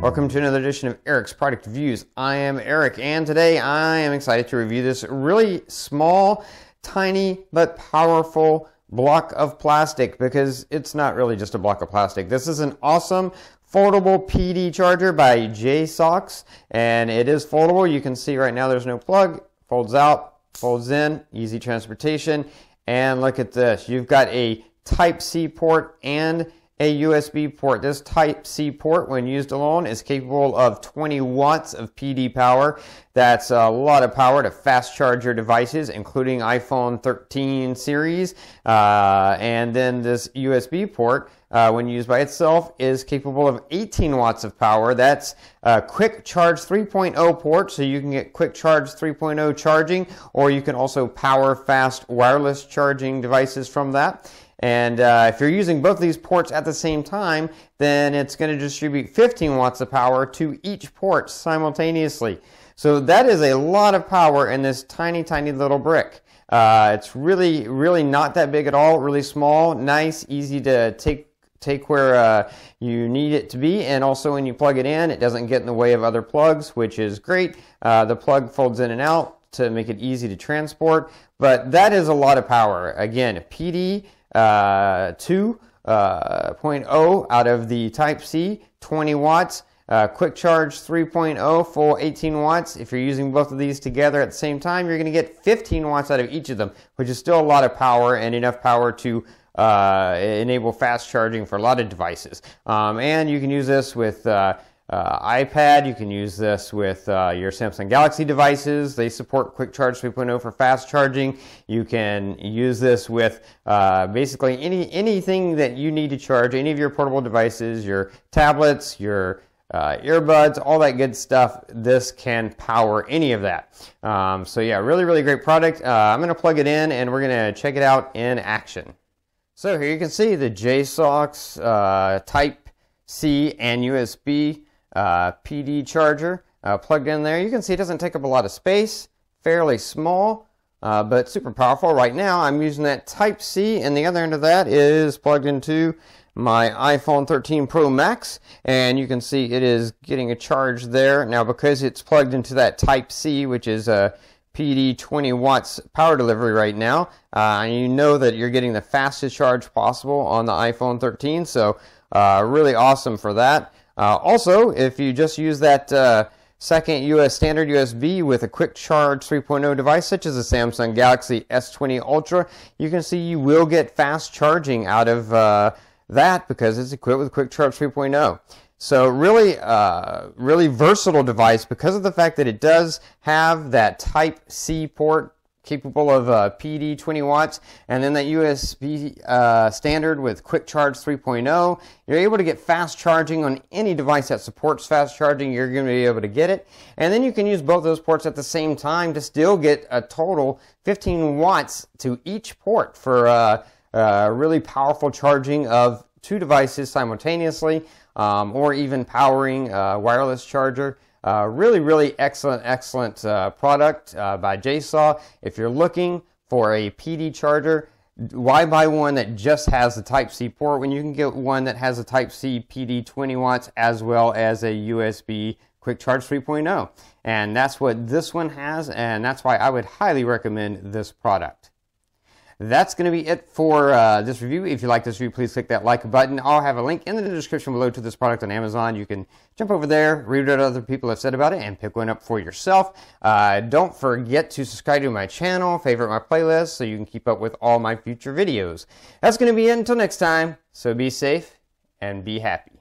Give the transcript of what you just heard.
Welcome to another edition of Eric's Product Views. I am Eric, and today I am excited to review this really small, tiny, but powerful block of plastic because it's not really just a block of plastic. This is an awesome foldable PD charger by JSAUX, and it is foldable. You can see right now there's no plug, folds out, folds in, easy transportation. And look at this, you've got a Type-C port and a USB port. This Type-C port, when used alone, is capable of 20 watts of PD power. That's a lot of power to fast charge your devices, including iPhone 13 series. Uh, and then this USB port, uh, when used by itself, is capable of 18 watts of power. That's a quick charge 3.0 port, so you can get quick charge 3.0 charging, or you can also power fast wireless charging devices from that. And uh, if you're using both of these ports at the same time, then it's going to distribute 15 watts of power to each port simultaneously. So that is a lot of power in this tiny, tiny little brick. Uh, it's really, really not that big at all, really small, nice, easy to take take where uh, you need it to be and also when you plug it in it doesn't get in the way of other plugs which is great uh, the plug folds in and out to make it easy to transport but that is a lot of power again PD uh, 2.0 uh, out of the Type-C, 20 watts. Uh, quick charge 3.0 full 18 watts. If you're using both of these together at the same time, you're going to get 15 watts out of each of them, which is still a lot of power and enough power to uh, enable fast charging for a lot of devices. Um, and you can use this with uh, uh, iPad. You can use this with uh, your Samsung Galaxy devices. They support Quick Charge 3.0 for fast charging. You can use this with uh, basically any anything that you need to charge, any of your portable devices, your tablets, your uh, earbuds, all that good stuff. This can power any of that. Um, so yeah, really, really great product. Uh, I'm going to plug it in and we're going to check it out in action. So here you can see the JSAUX uh, Type C and USB uh, PD charger uh, plugged in there. You can see it doesn't take up a lot of space, fairly small, uh, but super powerful. Right now I'm using that Type-C and the other end of that is plugged into my iPhone 13 Pro Max and you can see it is getting a charge there. Now because it's plugged into that Type-C which is a PD 20 watts power delivery right now, uh, you know that you're getting the fastest charge possible on the iPhone 13 so uh, really awesome for that. Uh, also, if you just use that uh, second US standard USB with a quick charge 3.0 device, such as the Samsung Galaxy S20 Ultra, you can see you will get fast charging out of uh, that because it's equipped with quick charge 3.0. So really, uh, really versatile device because of the fact that it does have that Type C port capable of uh, PD 20 watts, and then that USB uh, standard with Quick Charge 3.0. You're able to get fast charging on any device that supports fast charging. You're going to be able to get it, and then you can use both those ports at the same time to still get a total 15 watts to each port for uh, uh really powerful charging of two devices simultaneously, um, or even powering a wireless charger. Uh, really, really excellent, excellent uh, product uh, by JSAUX. If you're looking for a PD charger, why buy one that just has the Type-C port when you can get one that has a Type-C PD 20 watts as well as a USB Quick Charge 3.0? And that's what this one has, and that's why I would highly recommend this product. That's going to be it for uh, this review. If you like this review, please click that like button. I'll have a link in the description below to this product on Amazon. You can jump over there, read what other people have said about it, and pick one up for yourself. Uh, don't forget to subscribe to my channel, favorite my playlist, so you can keep up with all my future videos. That's going to be it until next time, so be safe and be happy.